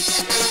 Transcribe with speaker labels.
Speaker 1: Podcast.